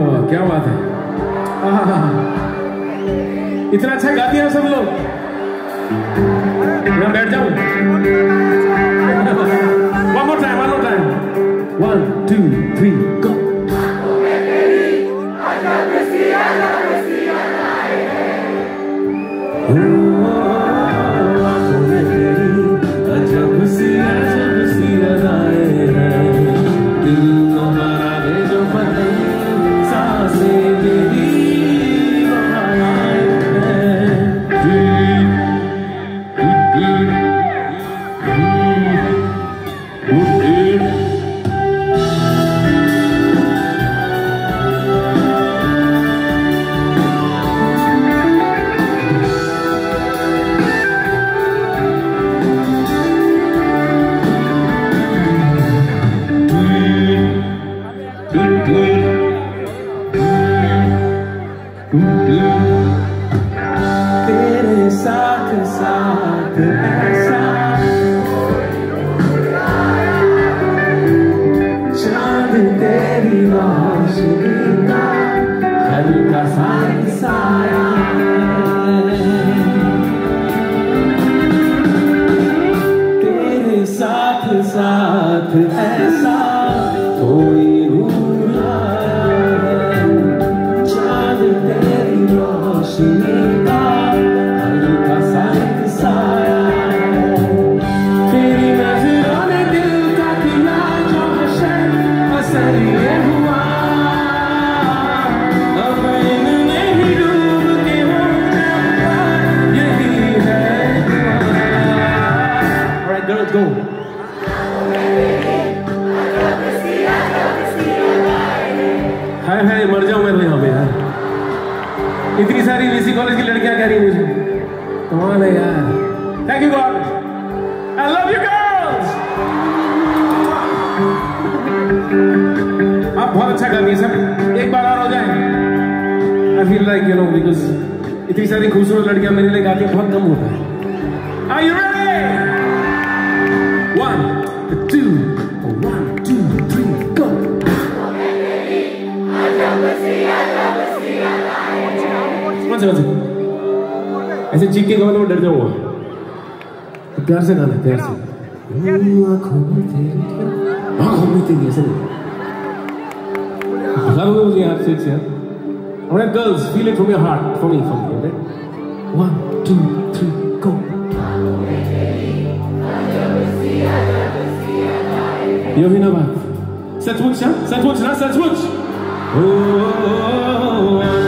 उड़ी क्या बात है? आहा, इतना अच्छा गाती है सब लोग। मैं बैठ जाऊँ? Teresa, Teresa, Teresa. Go. हाय हाय, मर जाऊँ तो यहाँ पे यार। इतनी सारी वीसी कॉलेज की लड़कियाँ कह रही मुझे। कमाल है यार। Thank you God I love you girls आप बहुत अच्छा कर रही सब। एक बार और हो जाए। I feel like you know because इतनी सारी खूबसूरत लड़कियाँ मेरे लिए गाती बहुत कम होता है। Are you ready? One, two, one, two, three, go. One second, one second. ऐसे चीख के गाओ तो मैं डर जाऊंगा तो प्यार से गाना प्यार से आंखों में तेरी आंखों में तेरी ऐसे नहीं भगा दोगे मुझे यार से यार Alright, girls, feel it from your heart. For me, for me, okay? One, two, three, go. Jovinovac. Saint-Wunsch, hein Saint-Wunsch, là, Saint-Wunsch oh, oh, oh, oh. oh.